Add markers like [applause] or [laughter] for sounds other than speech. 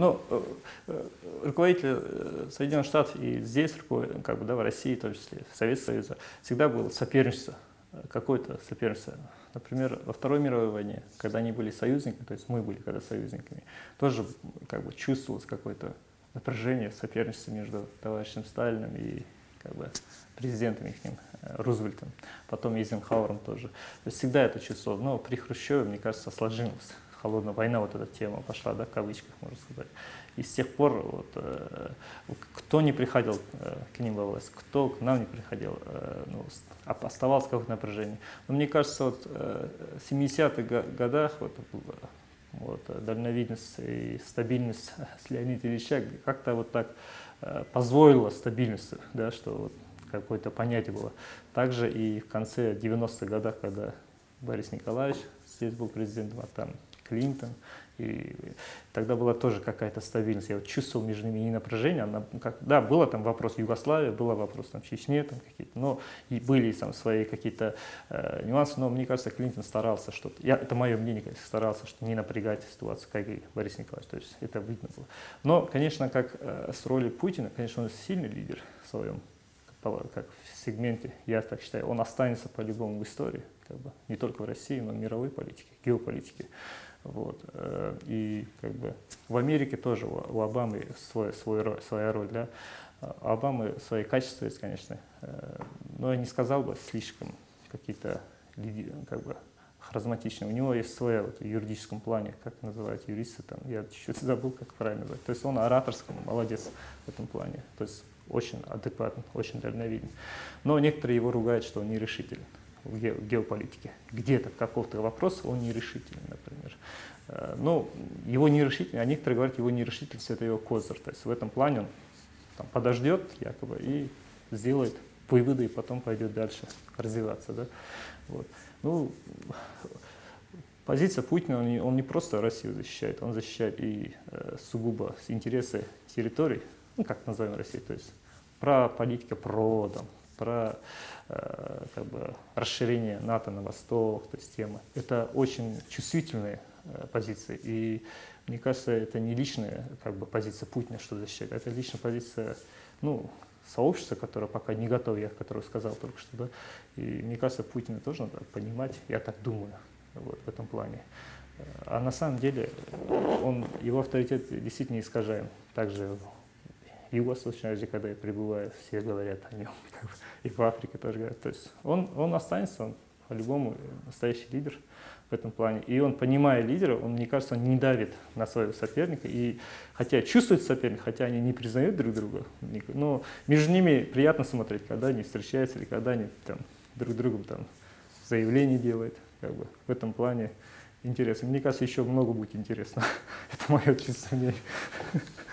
Ну, э, э, руководитель э, Соединенных Штатов и здесь, как бы, да, в России, в том числе, Советского Союза, всегда было соперничество, какое-то соперничество. Например, во Второй мировой войне, когда они были союзниками, то есть мы были когда союзниками, тоже как бы чувствовалось какое-то напряжение, соперничество между товарищем Сталиным и как бы, президентом их, Рузвельтом, потом Эйзенхауэром тоже. То есть всегда это чувство. Но при Хрущеве, мне кажется, сложилось холодная война, вот эта тема пошла, да, в кавычках, можно сказать. И с тех пор, вот, э, кто не приходил э, к ним во власть, кто к нам не приходил, э, ну, оставалось какое-то напряжение. Но мне кажется, вот в 70-х годах вот, вот, дальновидность и стабильность [laughs] с Леонида Ильича как-то вот так позволила стабильность, да, что вот какое-то понятие было. Также и в конце 90-х годах, когда Борис Николаевич здесь был президентом, а там Клинтон. И тогда была тоже какая-то стабильность. Я вот чувствовал между ними не напряжение. Она, как, да, было там вопрос Югославии, был вопрос там Чечне, там какие-то, но и были там свои какие-то э, нюансы. Но мне кажется, Клинтон старался что-то, я, это мое мнение, конечно, старался что не напрягать ситуацию, как и Борис Николаевич. То есть это видно было. Но, конечно, как э, с роли Путина, конечно, он сильный лидер в своем как в сегменте, я так считаю, он останется по-любому в истории, как бы, не только в России, но и в мировой политике, геополитике. Вот. Э, и как бы в Америке тоже у Обамы свой, свой, своя роль. Да? У Обамы свои качества есть, конечно, э, но я не сказал бы слишком какие-то как бы харизматичные. У него есть своя вот, в юридическом плане, как называют юристы, там, я чуть-чуть [laughs] забыл, как правильно назвать. То есть он ораторский, молодец в этом плане. То есть очень адекватный, очень дальновидный. Но некоторые его ругают, что он нерешительный в геополитике. Где-то в каком-то вопросе он. Э, ну, его нерешительность, а некоторые говорят, его нерешительность – это его козырь. То есть в этом плане он там, подождет якобы и сделает выводы, и потом пойдет дальше развиваться. Да? Вот. Ну, позиция Путина, он не, он не просто Россию защищает, он защищает и э, сугубо интересы территорий, ну, как назовем Россию, то есть про политика проводом, про э, как бы, расширение НАТО на восток, то есть тема. Это очень чувствительные э, позиции. И мне кажется, это не личная как бы, позиция Путина, что защищать, это личная позиция ну, сообщества, которое пока не готово, я которое сказал только что. Да? И мне кажется, Путина тоже надо понимать, я так думаю, вот, в этом плане. А на самом деле он, его авторитет действительно искажаем. Также Юго-Восточной Азии, когда я пребываю, все говорят о нем. [laughs] И в Африке тоже говорят. То есть он, он останется, он по-любому настоящий лидер в этом плане. И он, понимая лидера, он, мне кажется, он не давит на своего соперника. И хотя чувствует соперника, хотя они не признают друг друга, но между ними приятно смотреть, когда они встречаются или когда они там, друг другу там, заявление делают. Как бы, в этом плане интересно. Мне кажется, еще много будет интересно. [laughs] Это мое чувство мнение. [laughs]